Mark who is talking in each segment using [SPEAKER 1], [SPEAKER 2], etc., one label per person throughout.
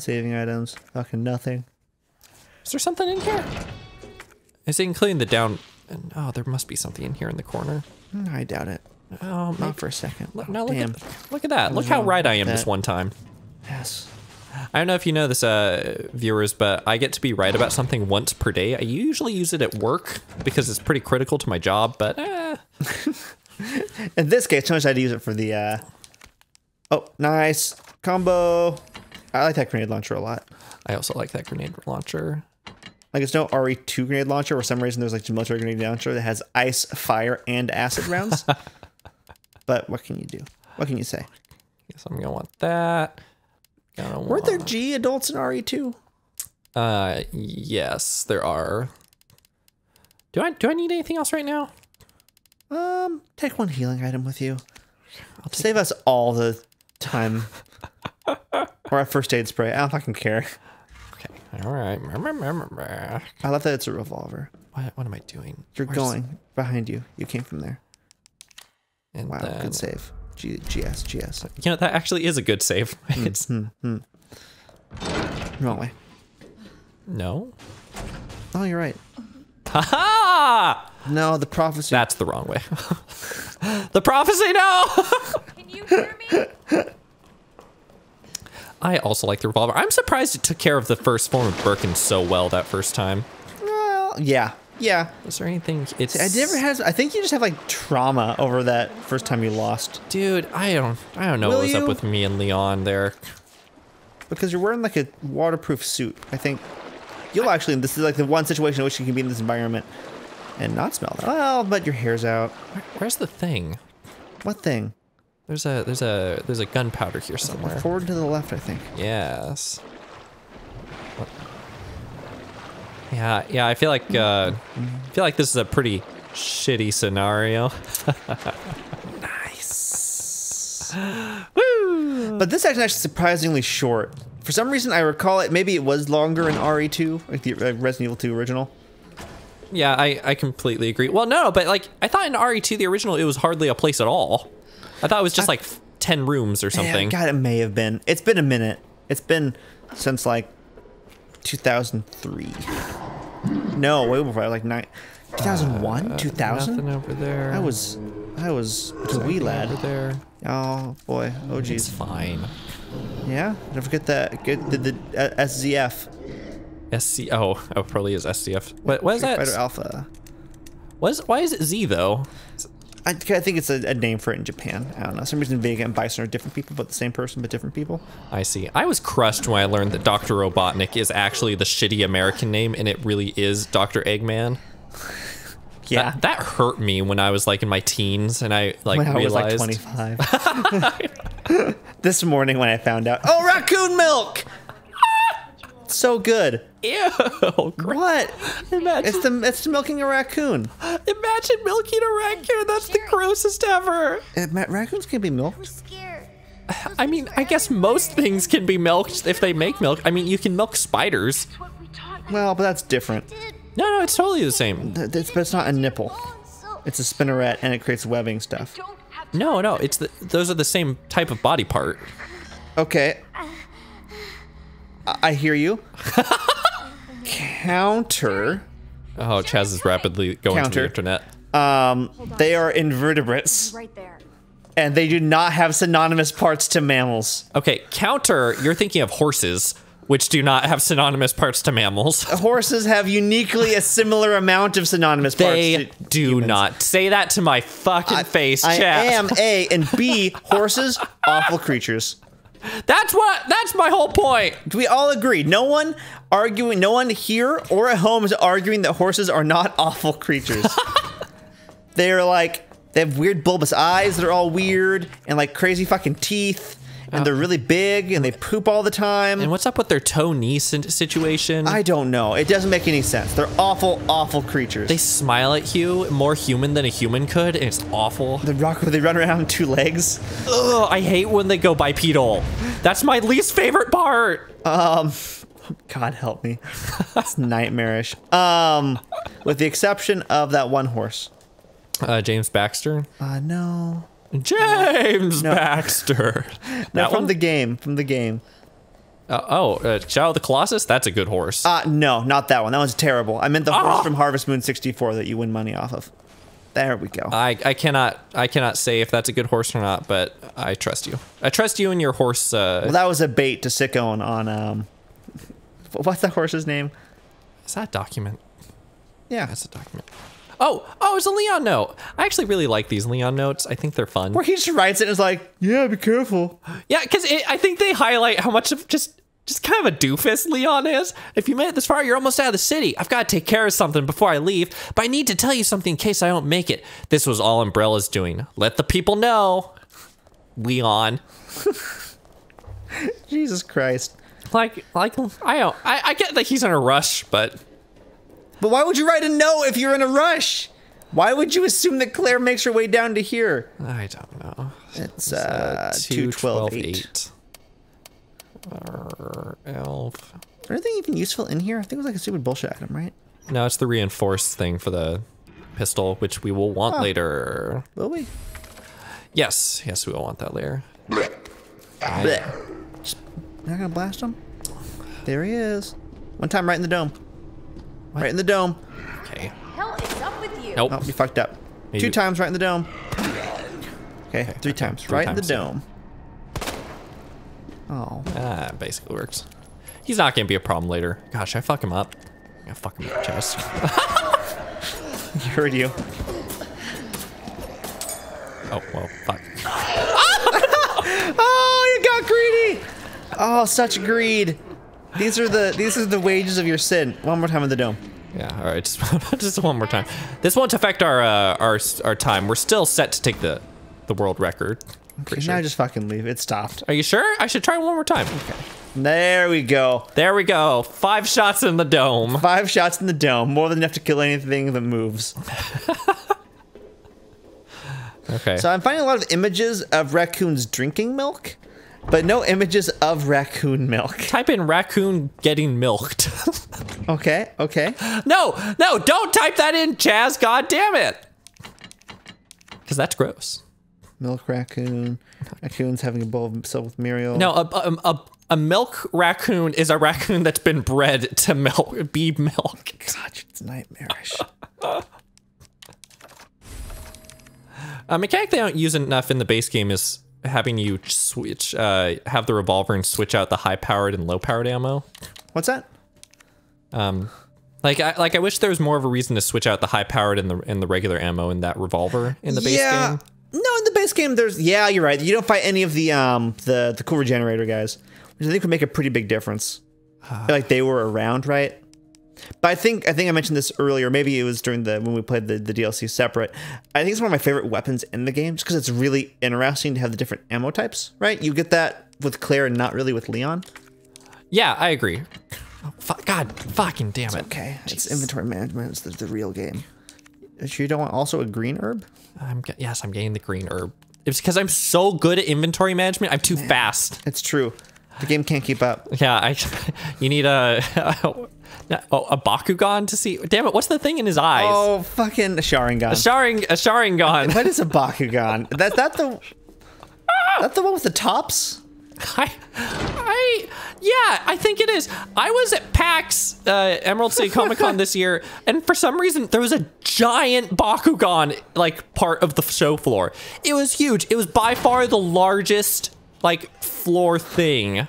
[SPEAKER 1] saving items. Fucking nothing.
[SPEAKER 2] Is there something in here? Is it including the down? Oh, there must be something in here in the corner.
[SPEAKER 1] Mm, I doubt it.
[SPEAKER 2] Oh, maybe.
[SPEAKER 1] Not for a second.
[SPEAKER 2] Look,
[SPEAKER 1] Oh,
[SPEAKER 2] no, look
[SPEAKER 1] damn.
[SPEAKER 2] at look at that. Look how right I
[SPEAKER 1] with
[SPEAKER 2] am this one time.
[SPEAKER 1] Yes.
[SPEAKER 2] I don't know if you know this, uh, viewers, but I get to be right about something once per day. I usually use it at work because it's pretty critical to my job. But eh,
[SPEAKER 1] In this case, notice I had to use it for the. uh Oh, nice combo. I like that grenade launcher a lot.
[SPEAKER 2] I also like that grenade launcher.
[SPEAKER 1] Like it's no RE2 grenade launcher. For some reason, there's like a military grenade launcher that has ice, fire, and acid rounds. but what can you do? What can you say?
[SPEAKER 2] Guess I'm gonna want that. Gonna
[SPEAKER 1] Weren't there G adults in RE2?
[SPEAKER 2] Uh, yes, there are. Do I do I need anything else right now?
[SPEAKER 1] Um, take one healing item with you. I'll Save us all the time. or a first aid spray. I don't fucking care.
[SPEAKER 2] Okay, all right. What,
[SPEAKER 1] I love that it's a revolver.
[SPEAKER 2] what am I doing?
[SPEAKER 1] You're
[SPEAKER 2] Where's-
[SPEAKER 1] going behind you. You came from there.
[SPEAKER 2] And
[SPEAKER 1] Wow,
[SPEAKER 2] then,
[SPEAKER 1] good save. G- GS, GS.
[SPEAKER 2] You know that actually is a good save.
[SPEAKER 1] Hmm.
[SPEAKER 2] It's
[SPEAKER 1] Wrong way.
[SPEAKER 2] no.
[SPEAKER 1] Oh, you're right.
[SPEAKER 2] Ha Ha
[SPEAKER 1] No, the prophecy.
[SPEAKER 2] That's the wrong way. the prophecy, no.
[SPEAKER 3] Can you hear me?
[SPEAKER 2] I also like the revolver. I'm surprised it took care of the first form of Birkin so well that first time.
[SPEAKER 1] well, yeah, yeah.
[SPEAKER 2] Is there anything? It's
[SPEAKER 1] I never has. I think you just have like trauma over that first time you lost
[SPEAKER 2] dude. I don't. I don't know
[SPEAKER 1] Will
[SPEAKER 2] what was
[SPEAKER 1] you?
[SPEAKER 2] up with me and Leon there.
[SPEAKER 1] because you're wearing like a waterproof suit. I think you'll actually. This is like the one situation in which you can be in this environment and not smell that. Well, but your hair's out.
[SPEAKER 2] Where- Where's the thing?
[SPEAKER 1] What thing?
[SPEAKER 2] There's a there's a there's a gunpowder here somewhere.
[SPEAKER 1] Forward to the left, I think.
[SPEAKER 2] Yes. Yeah, yeah. I feel like uh, I feel like this is a pretty shitty scenario.
[SPEAKER 1] Nice. Woo! But this actually actually surprisingly short. For some reason, I recall it. Maybe it was longer in RE2, like the Resident Evil 2 original.
[SPEAKER 2] Yeah, I, I completely agree. Well, no, but like I thought in RE2 the original it was hardly a place at all. I thought it was just like ten rooms or something.
[SPEAKER 1] Yeah, God, it may have been. It's been a minute. It's been since like 2003. No, way before, like nine, 2001, 2000.
[SPEAKER 2] Nothing over there.
[SPEAKER 1] I was, I was a wee lad.
[SPEAKER 2] over there.
[SPEAKER 1] Oh boy, oh
[SPEAKER 2] It's fine.
[SPEAKER 1] Yeah, don't forget that. Get the, the uh, SZF.
[SPEAKER 2] SC. Oh, oh, probably is SCF. What, what is
[SPEAKER 1] Street
[SPEAKER 2] that?
[SPEAKER 1] Fighter Alpha.
[SPEAKER 2] What is, why is it Z though?
[SPEAKER 1] I, I think it's a, a name for it in Japan. I don't know. For some reason Vega and Bison are different people, but the same person, but different people.
[SPEAKER 2] I see. I was crushed when I learned that Dr. Robotnik is actually the shitty American name and it really is Dr. Eggman.
[SPEAKER 1] Yeah.
[SPEAKER 2] That, that hurt me when I was like in my teens and I like
[SPEAKER 1] when I was like 25. this morning when I found out, oh, raccoon milk! So good.
[SPEAKER 2] Ew.
[SPEAKER 1] What?
[SPEAKER 2] Imagine,
[SPEAKER 1] It's the it's the milking a raccoon.
[SPEAKER 2] imagine milking a raccoon. That's the grossest ever.
[SPEAKER 1] Uh, ma- raccoons can be milked.
[SPEAKER 3] We're scared.
[SPEAKER 2] I mean, I guess most things can be milked if they make milk. I mean, you can milk spiders.
[SPEAKER 3] What we taught
[SPEAKER 1] Well, but that's different.
[SPEAKER 2] No, no, it's totally the same.
[SPEAKER 1] Th- It's, but it's not a nipple. It's a spinneret, and it creates webbing stuff.
[SPEAKER 3] don't have to
[SPEAKER 2] No, no, it's the, those are the same type of body part.
[SPEAKER 1] Okay. I, I hear you. Counter.
[SPEAKER 2] Oh, Chaz is rapidly going to the internet.
[SPEAKER 1] Um, they are invertebrates,
[SPEAKER 3] right there.
[SPEAKER 1] and they do not have synonymous parts to mammals.
[SPEAKER 2] Okay, counter, you're thinking of horses, which do not have synonymous parts to mammals.
[SPEAKER 1] Horses have uniquely a similar amount of synonymous
[SPEAKER 2] They
[SPEAKER 1] parts. to
[SPEAKER 2] do
[SPEAKER 1] humans.
[SPEAKER 2] not. Say that to my fucking face,
[SPEAKER 1] I
[SPEAKER 2] Chaz.
[SPEAKER 1] am A and B. Horses, awful creatures.
[SPEAKER 2] That's what. That's my whole point.
[SPEAKER 1] Do we all agree. No one arguing. No one here or at home is arguing that horses are not awful creatures. They're like they have weird bulbous eyes that are all weird and like crazy fucking teeth. And they're really big and they poop all the time.
[SPEAKER 2] And what's up with their toe knee situation?
[SPEAKER 1] I don't know. It doesn't make any sense. They're awful, awful creatures.
[SPEAKER 2] they smile at you more human than a human could, and it's awful.
[SPEAKER 1] they rock. They run around on two legs.
[SPEAKER 2] Ugh, I hate when they go bipedal. That's my least favorite part.
[SPEAKER 1] Um, God help me. That's nightmarish. Um, with the exception of that one horse.
[SPEAKER 2] Uh, James Baxter.
[SPEAKER 1] Uh, no.
[SPEAKER 2] James Baxter.
[SPEAKER 1] No,
[SPEAKER 2] That
[SPEAKER 1] from
[SPEAKER 2] one?
[SPEAKER 1] the game. From the game.
[SPEAKER 2] Uh, oh, uh, Shadow of the Colossus. That's a good horse.
[SPEAKER 1] Uh, no, not that one. That one's terrible. I meant the
[SPEAKER 2] Ah!
[SPEAKER 1] horse from Harvest Moon 64 that you win money off of. There we go.
[SPEAKER 2] I, I cannot I cannot say if that's a good horse or not, but I trust you. I trust you and your horse. Uh,
[SPEAKER 1] well, that was a bait to sick on on um. What's that horse's name?
[SPEAKER 2] is that a document?
[SPEAKER 1] Yeah,
[SPEAKER 2] That's a document. Oh, oh, it's a Leon note. I actually really like these Leon notes. I think they're fun.
[SPEAKER 1] where he just writes it and is like, "Yeah, be careful."
[SPEAKER 2] Yeah, because I think they highlight how much of just just kind of a doofus Leon is. If you made it this far, you're almost out of the city. I've got to take care of something before I leave, but I need to tell you something in case I don't make it. This was all Umbrella's doing. Let the people know. Leon.
[SPEAKER 1] Jesus Christ!
[SPEAKER 2] Like, like I don't. I, I get that he's in a rush, but
[SPEAKER 1] But why would you write a note if you're in a rush? Why would you assume that Claire makes her way down to here?
[SPEAKER 2] I don't know.
[SPEAKER 1] It's uh, eight.
[SPEAKER 2] Uh, elf.
[SPEAKER 1] Is there anything even useful in here? I think it was like a stupid bullshit item, right?
[SPEAKER 2] No, it's the reinforced thing for the pistol, which we will want later.
[SPEAKER 1] Will we?
[SPEAKER 2] Yes, yes, we will want that later.
[SPEAKER 1] Blech. Just not gonna blast him. There he is. One time, right in the dome. Right in the dome.
[SPEAKER 2] Okay.
[SPEAKER 3] hell is up with you?
[SPEAKER 2] Nope.
[SPEAKER 1] Oh, you fucked up.
[SPEAKER 2] Maybe-
[SPEAKER 1] Two times right in the dome. Okay, three times
[SPEAKER 2] three
[SPEAKER 1] right
[SPEAKER 2] times,
[SPEAKER 1] in the dome. Oh,
[SPEAKER 2] Ah, basically works. He's not gonna be a problem later. Gosh, I fuck him up. I fuck him in the chest.
[SPEAKER 1] he heard you.
[SPEAKER 2] Oh well, fuck.
[SPEAKER 1] Oh, you got greedy. Oh, such greed. These are the these are the wages of your sin. One more time in the dome.
[SPEAKER 2] Yeah. All right. Just, just one more time. This won't affect our uh, our our time. We're still set to take the the world record.
[SPEAKER 1] Now
[SPEAKER 2] sure.
[SPEAKER 1] just fucking leave. It stopped.
[SPEAKER 2] Are you sure? I should try one more time. Okay.
[SPEAKER 1] There we go.
[SPEAKER 2] There we go. Five shots in the dome.
[SPEAKER 1] Five shots in the dome, more than enough to kill anything that moves.
[SPEAKER 2] Okay.
[SPEAKER 1] So I'm finding a lot of images of raccoons drinking milk, but no images of raccoon milk.
[SPEAKER 2] Type in raccoon getting milked.
[SPEAKER 1] Okay, okay.
[SPEAKER 2] no, no, don't type that in, Chaz. God damn it. Because that's gross.
[SPEAKER 1] Milk raccoon. Raccoons having a bowl of himself with Muriel.
[SPEAKER 2] No, a, a, a, a milk raccoon is a raccoon that's been bred to milk, be milk.
[SPEAKER 1] God, it's nightmarish.
[SPEAKER 2] A mechanic they don't use enough in the base game is having you switch, uh, have the revolver and switch out the high powered and low powered ammo.
[SPEAKER 1] What's that?
[SPEAKER 2] Um, like I like I wish there was more of a reason to switch out the high powered and the and the regular ammo in that revolver in the base
[SPEAKER 1] yeah.
[SPEAKER 2] game.
[SPEAKER 1] No, in the base game, there's yeah, you're right. You don't fight any of the um the the cool regenerator guys, which I think would make a pretty big difference. like they were around, right? But I think I think I mentioned this earlier. Maybe it was during the when we played the, the DLC separate. I think it's one of my favorite weapons in the game, just because it's really interesting to have the different ammo types. Right? You get that with Claire and not really with Leon.
[SPEAKER 2] Yeah, I agree. Oh, fu- God, fucking damn it.
[SPEAKER 1] Okay, it's inventory management. It's the, the real game. You don't want also a green herb?
[SPEAKER 2] I'm yes, I'm getting the green herb. It's because I'm so good at inventory management. I'm too fast.
[SPEAKER 1] It's true. The game can't keep up.
[SPEAKER 2] Yeah, I. You need a oh, a Bakugan to see. Damn it! What's the thing in his eyes?
[SPEAKER 1] Oh, fucking a Sharingan.
[SPEAKER 2] A Sharing a Sharingan.
[SPEAKER 1] What is a Bakugan? That that the ah! that the one with the tops?
[SPEAKER 2] I, I, yeah, I think it is. I was at PAX, uh, Emerald City Comic Con this year, and for some reason there was a giant Bakugan like part of the show floor. It was huge. It was by far the largest like floor thing.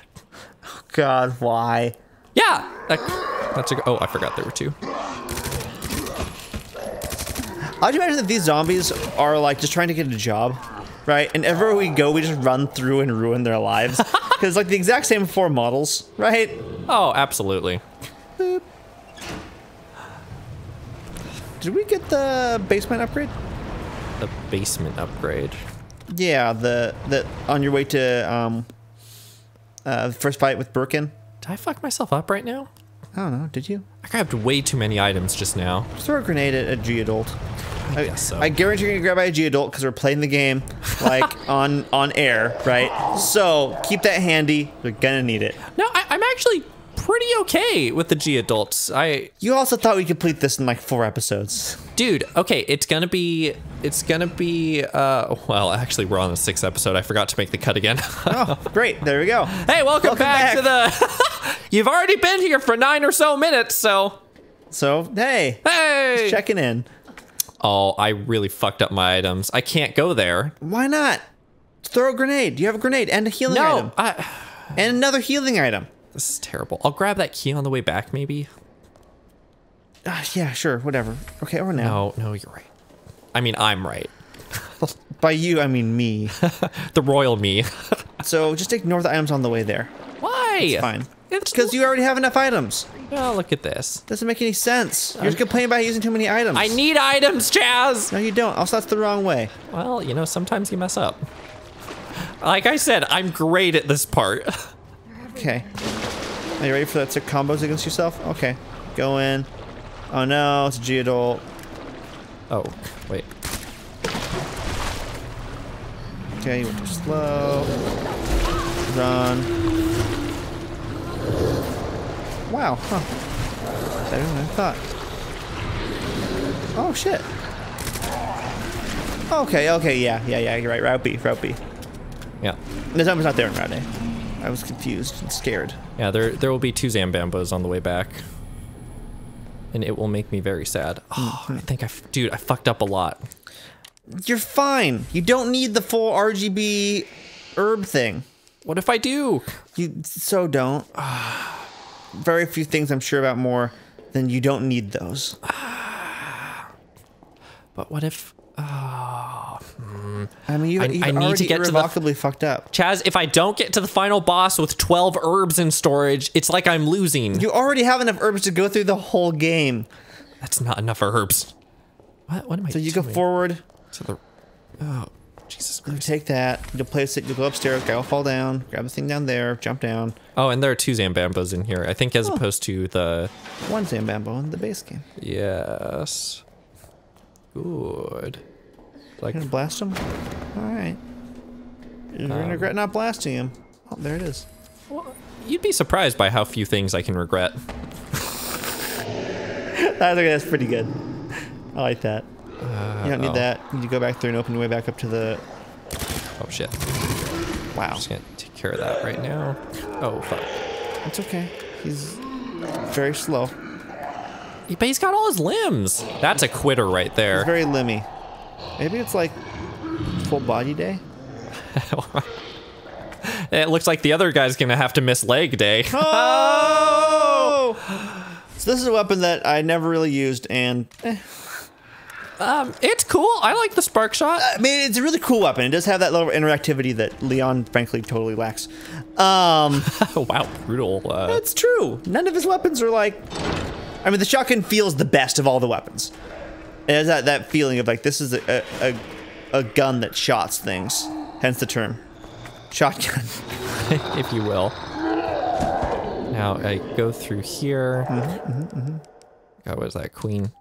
[SPEAKER 1] God, why?
[SPEAKER 2] Yeah, that, that's a. Oh, I forgot there were two.
[SPEAKER 1] How'd you imagine that these zombies are like just trying to get a job, right? And everywhere we go, we just run through and ruin their lives because like the exact same four models, right?
[SPEAKER 2] Oh, absolutely.
[SPEAKER 1] Did we get the basement upgrade?
[SPEAKER 2] The basement upgrade.
[SPEAKER 1] Yeah, the the on your way to um uh the first fight with Birkin.
[SPEAKER 2] Did I fuck myself up right now?
[SPEAKER 1] I don't know. Did you
[SPEAKER 2] I grabbed way too many items just now.
[SPEAKER 1] throw a grenade at a G adult? I
[SPEAKER 2] guess so.
[SPEAKER 1] I guarantee you're gonna grab by a G adult because we're playing the game like on on air, right? So keep that handy. We're gonna need it.
[SPEAKER 2] No, I, I'm actually pretty okay with the G adults. I
[SPEAKER 1] You also thought we'd complete this in like four episodes.
[SPEAKER 2] dude, okay, it's gonna be it's gonna be uh well actually we're on the sixth episode. I forgot to make the cut again.
[SPEAKER 1] Oh, great. There we go.
[SPEAKER 2] hey, welcome,
[SPEAKER 1] Welcome
[SPEAKER 2] back, to the You've already been here for nine or so minutes, so
[SPEAKER 1] So, hey,
[SPEAKER 2] hey
[SPEAKER 1] checking in.
[SPEAKER 2] Oh, I really fucked up my items. I can't go there.
[SPEAKER 1] Why not? Throw a grenade. You have a grenade and a healing item.
[SPEAKER 2] No, I,
[SPEAKER 1] And another healing item.
[SPEAKER 2] this is terrible. I'll grab that key on the way back, maybe.
[SPEAKER 1] Ah, yeah, sure, whatever. Okay, or now.
[SPEAKER 2] No, no, you're right. I mean, I'm right.
[SPEAKER 1] By you, I mean me.
[SPEAKER 2] The royal me.
[SPEAKER 1] so just ignore the items on the way there.
[SPEAKER 2] Why?
[SPEAKER 1] It's fine.
[SPEAKER 2] It's
[SPEAKER 1] Because you already have enough items.
[SPEAKER 2] Oh, look at this.
[SPEAKER 1] Doesn't make any sense. You're just complaining about using too many items.
[SPEAKER 2] I need items, Chaz.
[SPEAKER 1] No, you don't. Also, that's the wrong way.
[SPEAKER 2] Well, you know, sometimes you mess up. Like I said, I'm great at this part.
[SPEAKER 1] Okay. Are you ready for that sick combos against yourself? Okay. Go in. Oh no, it's a G adult.
[SPEAKER 2] Oh, wait.
[SPEAKER 1] Okay, you went too slow. Run. Wow, huh. Better than I thought. Oh shit. Okay, okay, yeah, yeah, yeah, you're right. Route B, Route B.
[SPEAKER 2] Yeah.
[SPEAKER 1] The zombie's not there in Route A. I was confused and scared.
[SPEAKER 2] Yeah, there there will be two Zambambos on the way back. And it will make me very sad. Oh, I mm-hmm. think I, f- dude, I fucked up a lot.
[SPEAKER 1] You're fine. You don't need the full RGB herb thing.
[SPEAKER 2] What if I do?
[SPEAKER 1] You so don't. Very few things I'm sure about more than you don't need those.
[SPEAKER 2] But what if, oh, hmm.
[SPEAKER 1] I mean, you,
[SPEAKER 2] I-
[SPEAKER 1] you've
[SPEAKER 2] I need to get to the-
[SPEAKER 1] irrevocably fucked up.
[SPEAKER 2] Chaz, if I don't get to the final boss with 12 herbs in storage, it's like I'm losing.
[SPEAKER 1] You already have enough herbs to go through the whole game.
[SPEAKER 2] That's not enough herbs. What, what am I
[SPEAKER 1] So you go forward,
[SPEAKER 2] to the. Oh, Jesus
[SPEAKER 1] you take that, you place it, you go upstairs, guy will fall down, grab the thing down there, jump down.
[SPEAKER 2] Oh, and there are two Zambambos in here. I think as opposed to the.
[SPEAKER 1] One Zambambo in the base game.
[SPEAKER 2] Yes. Good. Like,
[SPEAKER 1] Gonna blast him? Alright. You're gonna um, regret not blasting him. Oh, there it is.
[SPEAKER 2] well, you'd be surprised by how few things I can regret.
[SPEAKER 1] That's, okay, that's pretty good. I like that. You don't need
[SPEAKER 2] oh.
[SPEAKER 1] that. You need to go back through and open your way back up to the.
[SPEAKER 2] Oh, shit.
[SPEAKER 1] Wow.
[SPEAKER 2] Just gonna take care of that right now. Oh, fuck.
[SPEAKER 1] It's okay. He's very slow.
[SPEAKER 2] But he's got all his limbs. That's a quitter right there.
[SPEAKER 1] Very limmy. Maybe it's like full body day.
[SPEAKER 2] It looks like the other guy's gonna have to miss leg day.
[SPEAKER 1] Oh! So this is a weapon that I never really used, and eh,
[SPEAKER 2] Um, it's cool. I like the spark shot.
[SPEAKER 1] I mean it's a really cool weapon. It does have that little interactivity that Leon, frankly, totally lacks. Um,
[SPEAKER 2] Oh, wow, brutal. Uh,
[SPEAKER 1] that's true. None of his weapons are like. I mean, the shotgun feels the best of all the weapons. It has that, that feeling of like this is a, a, a gun that shots things. Hence the term, shotgun.
[SPEAKER 2] if you will. Now I go through here.
[SPEAKER 1] Mm-hmm,
[SPEAKER 2] God, what is that? Queen.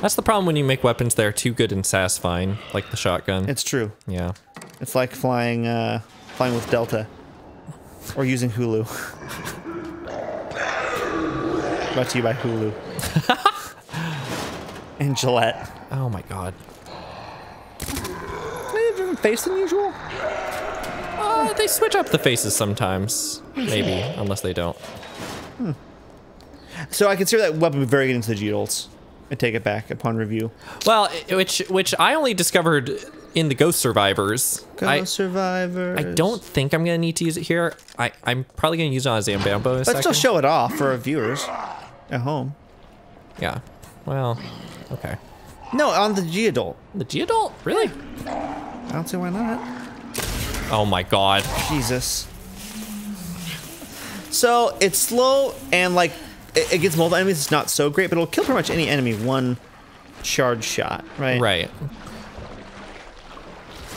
[SPEAKER 2] That's the problem when you make weapons that are too good and satisfying, like the shotgun.
[SPEAKER 1] It's true.
[SPEAKER 2] yeah.
[SPEAKER 1] It's like flying, uh, flying with Delta, or using Hulu. Brought to you by Hulu. and Gillette.
[SPEAKER 2] Oh my god.
[SPEAKER 1] They have a different face than usual.
[SPEAKER 2] Uh, they switch up the faces sometimes. Maybe, unless they don't. Hmm.
[SPEAKER 1] So I consider that weapon very good into the G adults. I take it back upon review.
[SPEAKER 2] Well, which which I only discovered in the Ghost Survivors.
[SPEAKER 1] Ghost
[SPEAKER 2] I,
[SPEAKER 1] survivors.
[SPEAKER 2] I don't think I'm gonna need to use it here. I, I'm probably gonna use it on a Zambambo in a
[SPEAKER 1] But
[SPEAKER 2] second.
[SPEAKER 1] still show it off for our viewers at home.
[SPEAKER 2] Yeah. Well, okay.
[SPEAKER 1] No, on the G adult.
[SPEAKER 2] The G adult? Really?
[SPEAKER 1] I don't see why not.
[SPEAKER 2] Oh my god.
[SPEAKER 1] Jesus. So it's slow and like it, gets multiple enemies. It's not so great, but it'll kill pretty much any enemy one charge shot, right?
[SPEAKER 2] Right.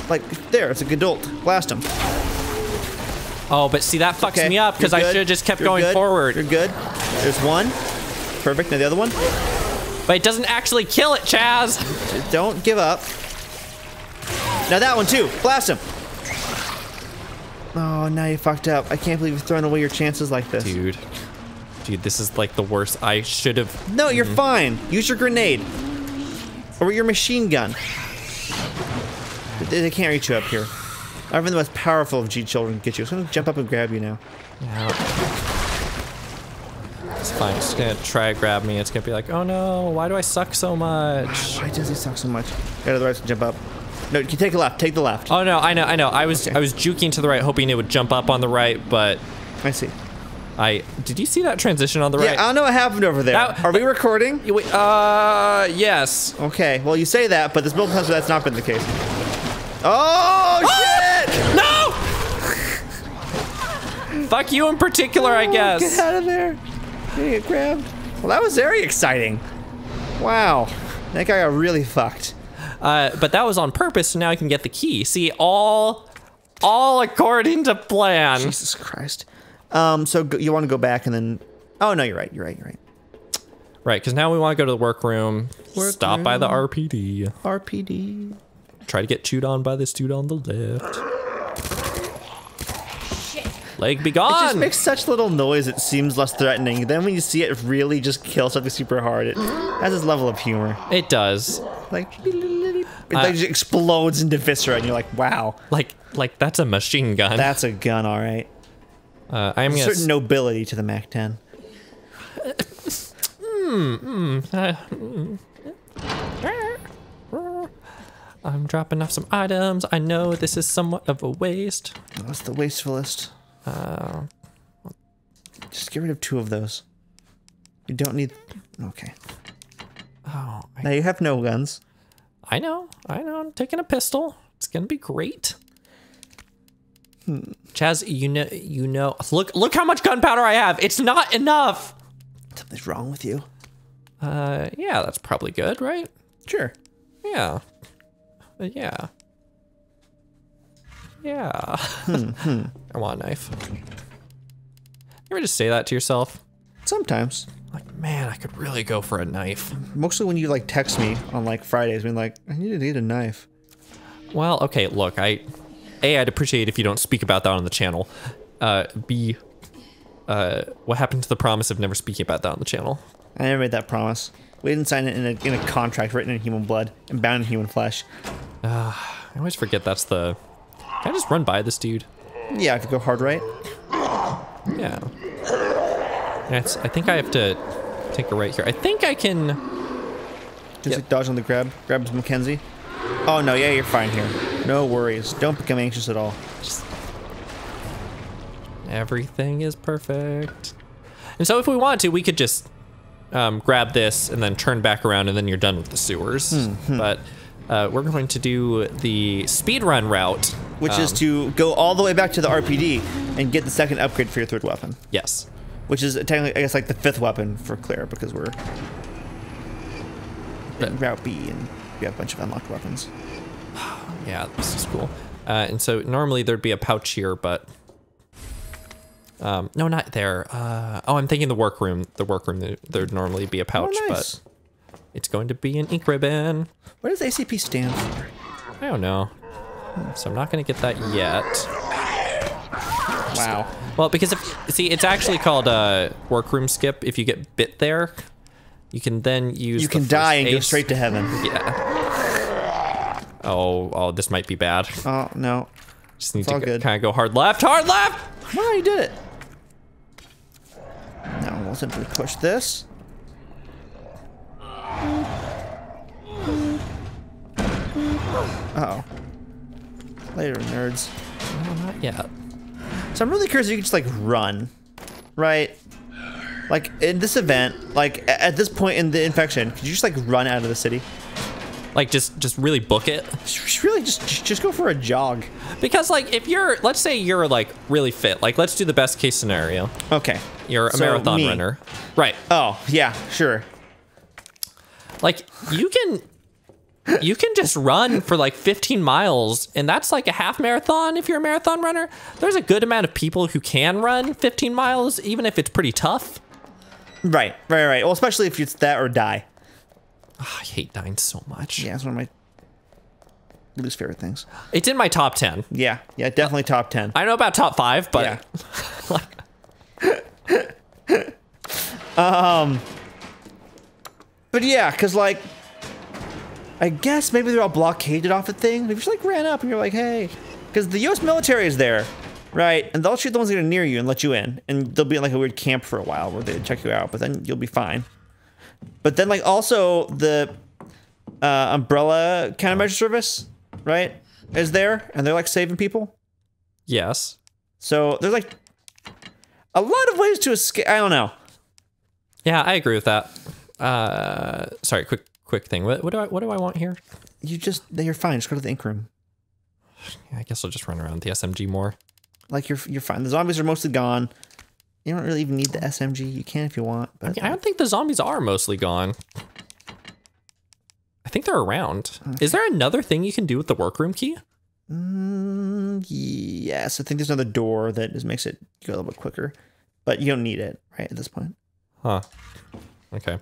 [SPEAKER 1] Like there, it's a G adult. Blast him.
[SPEAKER 2] Oh, but see that fucks
[SPEAKER 1] Okay,
[SPEAKER 2] me up because I should have just kept
[SPEAKER 1] You're
[SPEAKER 2] going
[SPEAKER 1] good.
[SPEAKER 2] forward.
[SPEAKER 1] You're good. There's one. Perfect. Now the other one.
[SPEAKER 2] But it doesn't actually kill it, Chaz.
[SPEAKER 1] Don't give up. Now that one too. Blast him. Oh, now you fucked up. I can't believe you've thrown away your chances like this.
[SPEAKER 2] Dude. Dude, this is like the worst. I should have.
[SPEAKER 1] No, you're mm-hmm. fine. Use your grenade. Or your machine gun. They, can't reach you up here. Even the most powerful of G children can get you. So I'm gonna jump up and grab you now.
[SPEAKER 2] Yeah. It's fine. It's gonna try to grab me. It's gonna be like, oh no, why do I suck so much?
[SPEAKER 1] Why does he suck so much? Go to the right to jump up. No, you take the left. Take the left.
[SPEAKER 2] Oh no, I know, I know. I was
[SPEAKER 1] Okay.
[SPEAKER 2] I was juking to the right, hoping it would jump up on the right, but
[SPEAKER 1] I see.
[SPEAKER 2] I did you see that transition on the
[SPEAKER 1] Yeah,
[SPEAKER 2] right?
[SPEAKER 1] Yeah, I don't know what happened over there.
[SPEAKER 2] That-
[SPEAKER 1] Are we recording?
[SPEAKER 2] You wait, uh, yes.
[SPEAKER 1] Okay, well you say that, but this multiple times that's not been the case. Oh shit!
[SPEAKER 2] No! Fuck you in particular, I guess.
[SPEAKER 1] Get out of there! You get grabbed. Well, that was very exciting. Wow, that guy got really fucked.
[SPEAKER 2] Uh, but that was on purpose, so now I can get the key. See, all, all according to plan.
[SPEAKER 1] Jesus Christ. Um, so go, you want to go back and then? Oh no, you're right. You're right. You're right.
[SPEAKER 2] Right, because now we want to go to the workroom, stop by the RPD,
[SPEAKER 1] RPD.
[SPEAKER 2] try to get chewed on by this dude on the left.
[SPEAKER 3] Shit.
[SPEAKER 2] Leg be
[SPEAKER 1] It just
[SPEAKER 2] gone.
[SPEAKER 1] makes such little noise. It seems less threatening. Then when you see it really just kill something super hard, it has this level of humor.
[SPEAKER 2] it does.
[SPEAKER 1] Like it like just explodes into viscera, and you're like, wow,
[SPEAKER 2] Like, like that's a machine gun.
[SPEAKER 1] that's a gun, all right.
[SPEAKER 2] Uh, I'm
[SPEAKER 1] A certain nobility to the Mac 10.
[SPEAKER 2] I'm dropping off some items. I know this is somewhat of a waste.
[SPEAKER 1] What's the wastefulest?
[SPEAKER 2] Uh,
[SPEAKER 1] Just get rid of two of those. You don't need. Okay.
[SPEAKER 2] oh, I,
[SPEAKER 1] Now you have no guns.
[SPEAKER 2] I know. I know. I'm taking a pistol. It's gonna be great. Chaz, you know, you know. Look, look how much gunpowder I have. It's not enough.
[SPEAKER 1] Something's wrong with you.
[SPEAKER 2] Uh, yeah, that's probably good, right?
[SPEAKER 1] Sure.
[SPEAKER 2] Yeah. Uh, yeah. Yeah. I want a knife. You ever just say that to yourself?
[SPEAKER 1] Sometimes.
[SPEAKER 2] Like, man, I could really go for a knife.
[SPEAKER 1] Mostly when you like text me on like Fridays, being like, I need to get a knife.
[SPEAKER 2] Well, okay, look, I A, I'd appreciate if you don't speak about that on the channel. Uh B uh what happened to the promise of never speaking about that on the channel?
[SPEAKER 1] I never made that promise. We didn't sign it in a, in a contract written in human blood and bound in human flesh.
[SPEAKER 2] Uh, I always forget that's the Can I just run by this dude?
[SPEAKER 1] Yeah, I could go hard right.
[SPEAKER 2] Yeah. That's I think I have to take a right here. I think I can
[SPEAKER 1] Just
[SPEAKER 2] Yep.
[SPEAKER 1] like dodge on the grab. Grab Mackenzie. Oh no, yeah, you're fine here. No worries. Don't become anxious at all.
[SPEAKER 2] Everything is perfect. And so if we want to, we could just um, grab this and then turn back around and then you're done with the sewers.
[SPEAKER 1] Hmm,
[SPEAKER 2] But uh, we're going to do the speed run route.
[SPEAKER 1] Which is
[SPEAKER 2] Um,
[SPEAKER 1] to go all the way back to the RPD and get the second upgrade for your third weapon.
[SPEAKER 2] Yes.
[SPEAKER 1] Which is technically, I guess, like the fifth weapon for Claire because we're in Route B and we have a bunch of unlocked weapons.
[SPEAKER 2] Yeah, this is cool. Uh, and so normally there'd be a pouch here, but um, no, not there. Uh, oh, I'm thinking the workroom. The workroom. there- There'd normally be a pouch,
[SPEAKER 1] oh, nice.
[SPEAKER 2] but it's going to be an ink ribbon.
[SPEAKER 1] What does ACP stand for?
[SPEAKER 2] I don't know. So I'm not going to get that yet.
[SPEAKER 1] Wow.
[SPEAKER 2] Well, because if see, it's actually called a workroom skip. If you get bit there, you can then use.
[SPEAKER 1] You can die and go straight to heaven.
[SPEAKER 2] Yeah. Oh, oh, this might be bad.
[SPEAKER 1] Oh, no.
[SPEAKER 2] Just need
[SPEAKER 1] It's
[SPEAKER 2] to
[SPEAKER 1] good.
[SPEAKER 2] kind of go hard left, hard left.
[SPEAKER 1] Wow, you did it. Now we'll simply push this. Uh oh. Later, nerds.
[SPEAKER 2] No, not yet.
[SPEAKER 1] So I'm really curious if you could just like run, right? Like in this event, like at this point in the infection, could you just like run out of the city?
[SPEAKER 2] Like just, just really book it.
[SPEAKER 1] Just really just just go for a jog.
[SPEAKER 2] Because like if you're, let's say you're like really fit. Like let's do the best case scenario.
[SPEAKER 1] Okay.
[SPEAKER 2] You're a
[SPEAKER 1] So,
[SPEAKER 2] marathon
[SPEAKER 1] me.
[SPEAKER 2] runner, right?
[SPEAKER 1] Oh yeah, sure.
[SPEAKER 2] Like you can you can just run for like 15 miles and that's like a half marathon if you're a marathon runner. There's a good amount of people who can run 15 miles even if it's pretty tough.
[SPEAKER 1] Right, right, right. Well, especially if it's that or die.
[SPEAKER 2] Ah, I hate dying so much.
[SPEAKER 1] Yeah, that's one of my. least favorite things.
[SPEAKER 2] It's in my top 10.
[SPEAKER 1] Yeah, yeah, definitely top ten.
[SPEAKER 2] I know about top five, but
[SPEAKER 1] Yeah.
[SPEAKER 2] like,
[SPEAKER 1] But yeah, because like, I guess maybe they're all blockaded off a thing. If you just like ran up and you're like, hey, because the U.S. military is there, right? And they'll shoot the ones that are near you and let you in, and they'll be in like a weird camp for a while where they check you out, but then you'll be fine. But then like also the uh, umbrella countermeasure service, right, is there, and they're like saving people.
[SPEAKER 2] yes.
[SPEAKER 1] So there's like a lot of ways to escape. I don't know.
[SPEAKER 2] Yeah, I agree with that. Uh, sorry, quick quick thing. What, what do I what do I want here?
[SPEAKER 1] You just you're fine. Just go to the ink room.
[SPEAKER 2] Yeah, I guess I'll just run around the SMG more.
[SPEAKER 1] Like you're you're fine. The zombies are mostly gone. You don't really even need the SMG. You can if you want, but
[SPEAKER 2] I don't think the zombies are mostly gone. I think they're around. Is there another thing you can do with the workroom key?
[SPEAKER 1] Mm, yes, I think there's another door that just makes it go a little bit quicker, but you don't need it right at this point.
[SPEAKER 2] Huh. Okay.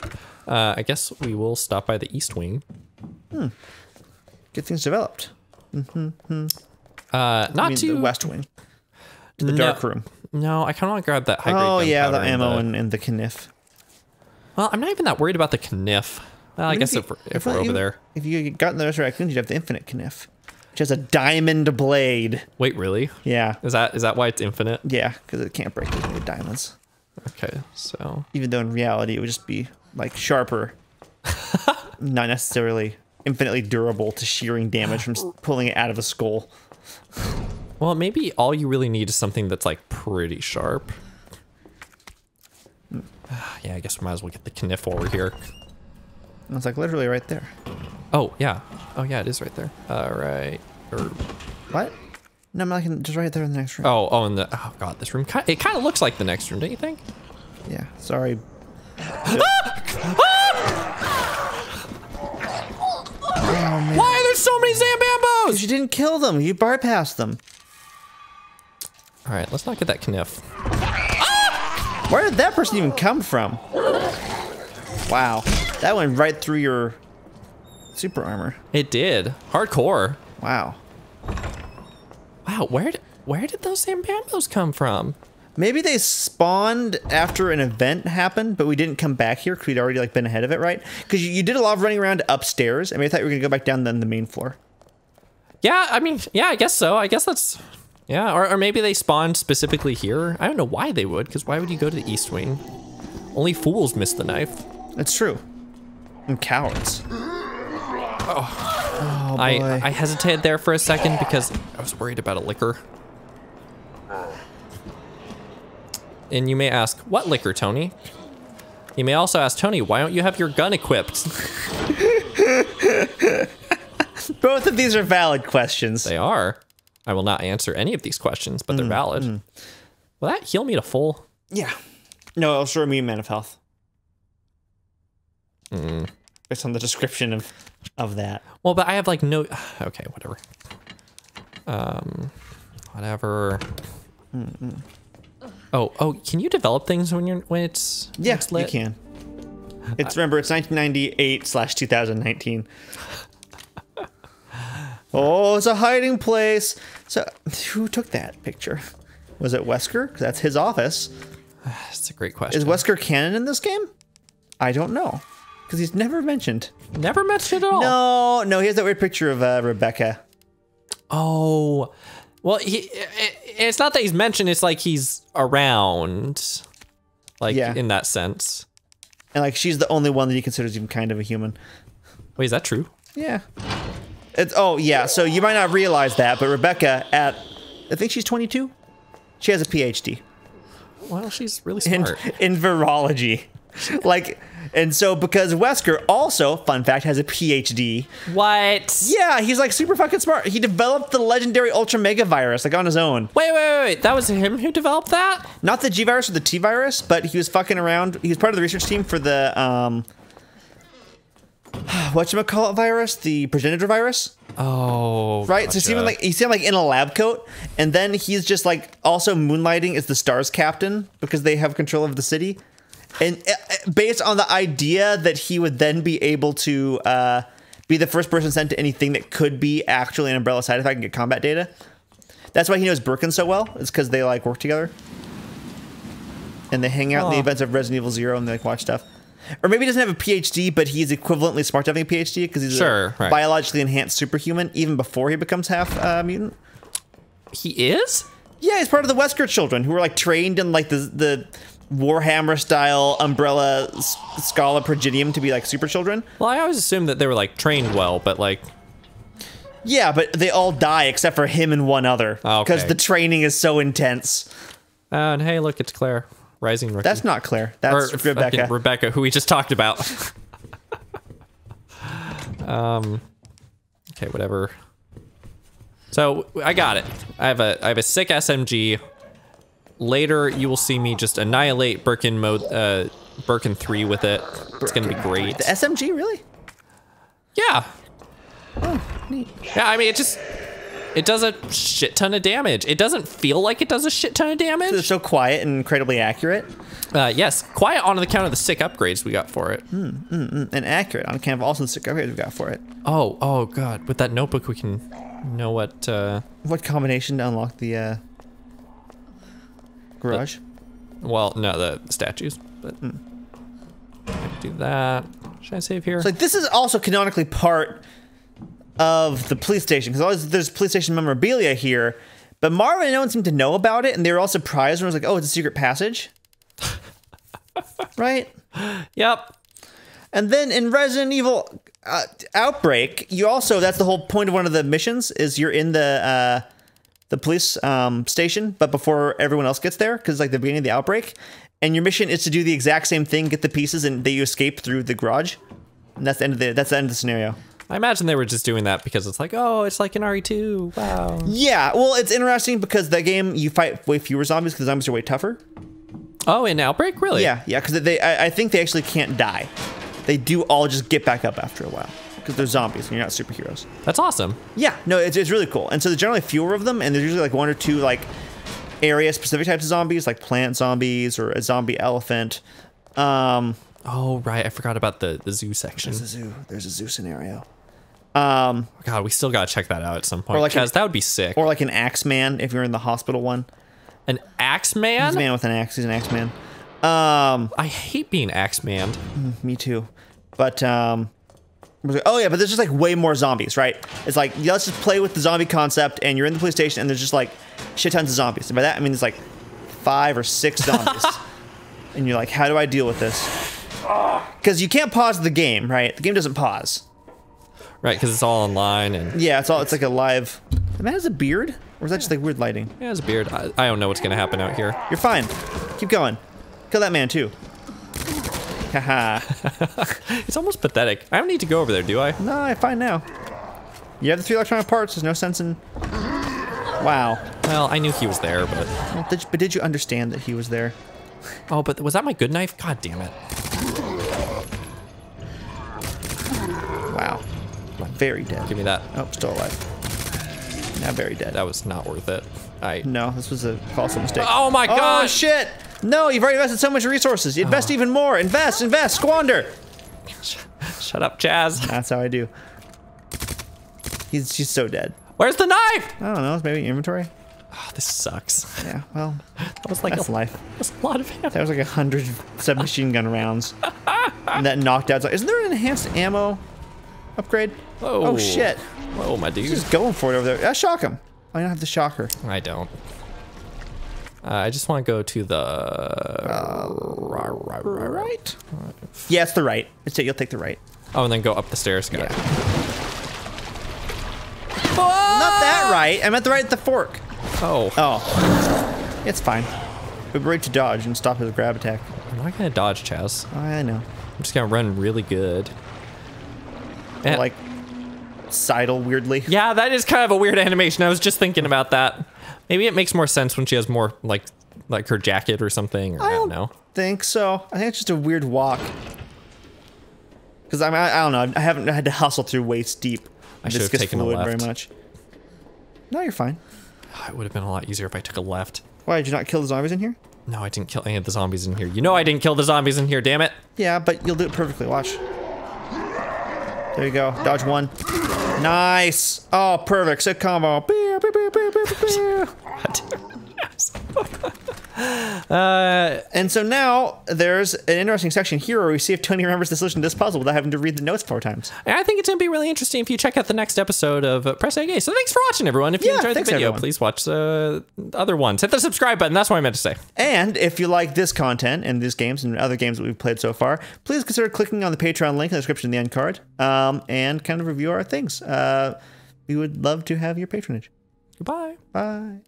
[SPEAKER 2] Uh, I guess we will stop by the east wing.
[SPEAKER 1] Get things developed.
[SPEAKER 2] Uh,
[SPEAKER 1] I
[SPEAKER 2] not
[SPEAKER 1] mean,
[SPEAKER 2] to
[SPEAKER 1] the west wing, to the
[SPEAKER 2] No.
[SPEAKER 1] dark room.
[SPEAKER 2] No, I kind of want to grab that high grade.
[SPEAKER 1] Oh yeah, the ammo
[SPEAKER 2] the-
[SPEAKER 1] and, and the kniff.
[SPEAKER 2] Well, I'm not even that worried about the kniff. Well, I guess if we're, if we're over
[SPEAKER 1] you-
[SPEAKER 2] there.
[SPEAKER 1] if you got in the you'd have the infinite kniff, which has a diamond blade.
[SPEAKER 2] Wait, really?
[SPEAKER 1] Yeah,
[SPEAKER 2] Is that is that why it's infinite?
[SPEAKER 1] yeah, because it can't break with diamonds.
[SPEAKER 2] Okay, so
[SPEAKER 1] even though in reality it would just be like sharper, not necessarily infinitely durable to shearing damage from pulling it out of a skull.
[SPEAKER 2] Well, maybe all you really need is something that's like pretty sharp. Yeah, I guess we might as well get the kniff while we're here.
[SPEAKER 1] It's like literally right there.
[SPEAKER 2] Oh yeah, oh yeah, it is right there. All right. Or
[SPEAKER 1] What? No, I'm like just right there in the next room.
[SPEAKER 2] oh oh, and the oh god, this room, it kind of looks like the next room, don't you think?
[SPEAKER 1] Yeah, sorry.
[SPEAKER 2] Why are there so many Zambambos?
[SPEAKER 1] You didn't kill them. You bypassed them.
[SPEAKER 2] All right, let's not get that kniff. Ah!
[SPEAKER 1] Where did that person even come from? Wow, that went right through your super armor.
[SPEAKER 2] It did. Hardcore.
[SPEAKER 1] Wow.
[SPEAKER 2] Wow, where did where did those Zambambos come from?
[SPEAKER 1] Maybe they spawned after an event happened, but we didn't come back here because we'd already like been ahead of it, right? Because you, you did a lot of running around upstairs. I mean, I thought you were gonna go back down then the main floor.
[SPEAKER 2] Yeah, I mean, yeah, I guess so. I guess that's yeah, or, or maybe they spawned specifically here. I don't know why they would, because why would you go to the East Wing? Only fools miss the knife.
[SPEAKER 1] That's true. And cowards. Oh, boy.
[SPEAKER 2] I I hesitated there for a second because I was worried about a licker. And you may ask, what licker, Tony? You may also ask, Tony, why don't you have your gun equipped?
[SPEAKER 1] Both of these are valid questions.
[SPEAKER 2] They are. I will not answer any of these questions, but they're mm, valid. Mm. Will that heal me to full?
[SPEAKER 1] Yeah. No, it'll show me a man of health. Mm. Based on the description of of that.
[SPEAKER 2] Well, but I have like no. Okay, whatever. Um, whatever. Oh, oh, can you develop things when you're when it's when
[SPEAKER 1] Yeah, you can. It's remember it's 1998 slash 2019. Oh, it's a hiding place. So who took that picture? Was it Wesker? that's his office.
[SPEAKER 2] That's a great question.
[SPEAKER 1] Is Wesker canon in this game? I don't know. Because he's never mentioned.
[SPEAKER 2] Never mentioned at all.
[SPEAKER 1] No, no, he has that weird picture of uh, Rebecca.
[SPEAKER 2] Oh, well, he. It's not that he's mentioned. It's like he's around, like
[SPEAKER 1] Yeah.
[SPEAKER 2] in that sense.
[SPEAKER 1] And like she's the only one that he considers even kind of a human.
[SPEAKER 2] Wait, is that true?
[SPEAKER 1] Yeah. It's oh yeah, so you might not realize that, but Rebecca at I think she's 22. She has a PhD
[SPEAKER 2] Well, she's really
[SPEAKER 1] in
[SPEAKER 2] smart.
[SPEAKER 1] in virology. Like and so because Wesker also, fun fact, has a PhD.
[SPEAKER 2] what?
[SPEAKER 1] Yeah, he's like super fucking smart. He developed the legendary ultra mega virus like on his own.
[SPEAKER 2] Wait, wait, wait, wait. That was him who developed that?
[SPEAKER 1] Not the G virus or the T virus, but he was fucking around. He was part of the research team for the um whatchamacallit virus, the progenitor virus.
[SPEAKER 2] Oh,
[SPEAKER 1] Right, so he's even like he's even like in a lab coat, and then he's just like also moonlighting as the Stars captain because they have control of the city, and uh, uh, based on the idea that he would then be able to uh, be the first person sent to anything that could be actually an umbrella side effect and get combat data. That's why he knows Birkin so well. It's because they like work together. And they hang out in the events of Resident Evil Zero and they like watch stuff. Or maybe he doesn't have a PhD, but he's equivalently smart to having a PhD because he's
[SPEAKER 2] Sure,
[SPEAKER 1] a
[SPEAKER 2] right.
[SPEAKER 1] biologically enhanced superhuman even before he becomes half uh, mutant.
[SPEAKER 2] He is?
[SPEAKER 1] Yeah, he's part of the Wesker children who were like trained in like the the Warhammer style umbrella Schola Progenium to be like super children.
[SPEAKER 2] Well, I always assumed that they were like trained well, but like,
[SPEAKER 1] Yeah, but they all die except for him and one other because
[SPEAKER 2] okay.
[SPEAKER 1] the training is so intense.
[SPEAKER 2] uh, and hey, look, it's Claire, rising rookie.
[SPEAKER 1] That's not Claire. That's
[SPEAKER 2] or
[SPEAKER 1] Rebecca.
[SPEAKER 2] Rebecca, who we just talked about. um, okay, whatever. So I got it. I have a I have a sick SMG. Later, you will see me just annihilate Birkin mode, uh, Birkin three with it. It's gonna be great.
[SPEAKER 1] the SMG, really?
[SPEAKER 2] Yeah,
[SPEAKER 1] Neat.
[SPEAKER 2] yeah. I mean, it just it does a shit ton of damage. It doesn't feel like it does a shit ton of
[SPEAKER 1] It's
[SPEAKER 2] damage.
[SPEAKER 1] so quiet and incredibly accurate
[SPEAKER 2] Uh, yes, quiet on the count of the sick upgrades we got for it.
[SPEAKER 1] and accurate on account of also the sick upgrades we got for it.
[SPEAKER 2] Oh, oh god. With that notebook we can know what uh
[SPEAKER 1] What combination to unlock the uh, garage?
[SPEAKER 2] well, no, the statues, but I do that. Should I save here?
[SPEAKER 1] So, like this is also canonically part of the police station because there's police station memorabilia here, but Marvin and no one seemed to know about it, and they were all surprised when I was like, "Oh, it's a secret passage," right?
[SPEAKER 2] yep.
[SPEAKER 1] And then in Resident Evil uh, Outbreak, you also that's the whole point of one of the missions is you're in the uh, the police um, station, but before everyone else gets there, because like the beginning of the outbreak, and your mission is to do the exact same thing, get the pieces, and you escape through the garage. And that's the end of the that's the end of the scenario.
[SPEAKER 2] I imagine they were just doing that because it's like, oh, it's like an RE2. Wow.
[SPEAKER 1] Yeah, well, it's interesting because that game you fight way fewer zombies because zombies are way tougher.
[SPEAKER 2] Oh, in Outbreak? Really?
[SPEAKER 1] Yeah, yeah, because they I, I think they actually can't die. They do all just get back up after a while because they're zombies and you're not superheroes.
[SPEAKER 2] That's awesome.
[SPEAKER 1] Yeah, no, it's, it's really cool. And so there's generally fewer of them, and there's usually like one or two like area specific types of zombies, like plant zombies or a zombie elephant. Um,
[SPEAKER 2] Oh, right. I forgot about the, the zoo section.
[SPEAKER 1] there's a zoo. There's a zoo scenario. Um,
[SPEAKER 2] God, we still gotta check that out at some point.
[SPEAKER 1] Or like
[SPEAKER 2] because
[SPEAKER 1] an-
[SPEAKER 2] that would be sick.
[SPEAKER 1] or like an axe man if you're in the hospital one.
[SPEAKER 2] an axe man.
[SPEAKER 1] He's a
[SPEAKER 2] man?
[SPEAKER 1] with an axe. He's an axe man. Um,
[SPEAKER 2] I hate being axe man.
[SPEAKER 1] me too. But um, oh yeah, but there's just like way more zombies, right? It's like yeah, let's just play with the zombie concept, and you're in the police station, and there's just like shit tons of zombies. And by that I mean there's like five or six zombies, and you're like, how do I deal with this? Because you can't pause the game, right? The game doesn't pause.
[SPEAKER 2] Right, because it's all online and
[SPEAKER 1] Yeah, it's all it's like a live. The man has a beard, or is that just like weird lighting?
[SPEAKER 2] he has a beard. I, I don't know what's gonna happen out here.
[SPEAKER 1] You're fine. Keep going. Kill that man too. Haha.
[SPEAKER 2] It's almost pathetic. I don't need to go over there, do I?
[SPEAKER 1] No, I'm fine now. You have the three electronic parts. There's no sense in. Wow.
[SPEAKER 2] Well, I knew he was there, but
[SPEAKER 1] Well, did you- but did you understand that he was there?
[SPEAKER 2] oh, but was that my good knife? God damn it!
[SPEAKER 1] Very dead.
[SPEAKER 2] Give me that.
[SPEAKER 1] Oh, still alive. Now very dead.
[SPEAKER 2] That was not worth it. I.
[SPEAKER 1] No, this was a colossal mistake.
[SPEAKER 2] Oh my
[SPEAKER 1] god!
[SPEAKER 2] Oh
[SPEAKER 1] shit! No, you've already invested so much resources. Oh. Invest even more. Invest, invest, squander.
[SPEAKER 2] Shut up, Chaz.
[SPEAKER 1] That's how I do. He's she's so dead.
[SPEAKER 2] Where's the knife?
[SPEAKER 1] I don't know. Maybe inventory.
[SPEAKER 2] Oh, this sucks.
[SPEAKER 1] Yeah. Well,
[SPEAKER 2] That was like
[SPEAKER 1] that's
[SPEAKER 2] a,
[SPEAKER 1] life.
[SPEAKER 2] that's a lot of ammo.
[SPEAKER 1] That was like a hundred submachine gun rounds. and that knocked out. Isn't there an enhanced ammo upgrade?
[SPEAKER 2] Oh.
[SPEAKER 1] Oh shit!
[SPEAKER 2] Whoa, my dude.
[SPEAKER 1] He's just going for it over there. I shock him. I don't have the shocker.
[SPEAKER 2] I don't. Uh, I just want to go to the.
[SPEAKER 1] Right. Yeah, it's the right. It's it. You'll take the right.
[SPEAKER 2] Oh, and then go up the stairs, guys.
[SPEAKER 1] Not that right. I meant the right at the fork.
[SPEAKER 2] Oh,
[SPEAKER 1] Oh, it's fine. We're right to dodge and stop his grab attack.
[SPEAKER 2] I'm not gonna dodge, Chaz.
[SPEAKER 1] Oh, I know.
[SPEAKER 2] I'm just gonna run really good. Eh,
[SPEAKER 1] Like sidle weirdly.
[SPEAKER 2] yeah, that is kind of a weird animation. I was just thinking about that. Maybe it makes more sense when she has more like like her jacket or something. Or I don't know.
[SPEAKER 1] Think so. I think it's just a weird walk. Because I, mean, I, I don't know. I haven't had to hustle through waist deep
[SPEAKER 2] I should have taken a
[SPEAKER 1] fluid very
[SPEAKER 2] left.
[SPEAKER 1] much. No, you're fine.
[SPEAKER 2] It would have been a lot easier if I took a left.
[SPEAKER 1] Why did you not kill the zombies in here?
[SPEAKER 2] No, I didn't kill any of the zombies in here. You know I didn't kill the zombies in here. Damn it!
[SPEAKER 1] Yeah, but you'll do it perfectly. Watch. There you go. Dodge one. Nice. Oh, perfect. Sick combo. Beer,
[SPEAKER 2] Uh,
[SPEAKER 1] And so now there's an interesting section here where we see if Tony remembers the solution to this puzzle without having to read the notes four times.
[SPEAKER 2] and I think it's gonna be really interesting if you check out the next episode of uh, Press A Gay. So thanks for watching, everyone. If you
[SPEAKER 1] Yeah,
[SPEAKER 2] enjoyed the video,
[SPEAKER 1] everyone.
[SPEAKER 2] please watch the other ones. Hit the subscribe button. That's what I meant to say.
[SPEAKER 1] And if you like this content and these games and other games that we've played so far, please consider clicking on the Patreon link in the description of the end card um, and kind of review our things. Uh, we would love to have your patronage.
[SPEAKER 2] Goodbye.
[SPEAKER 1] Bye.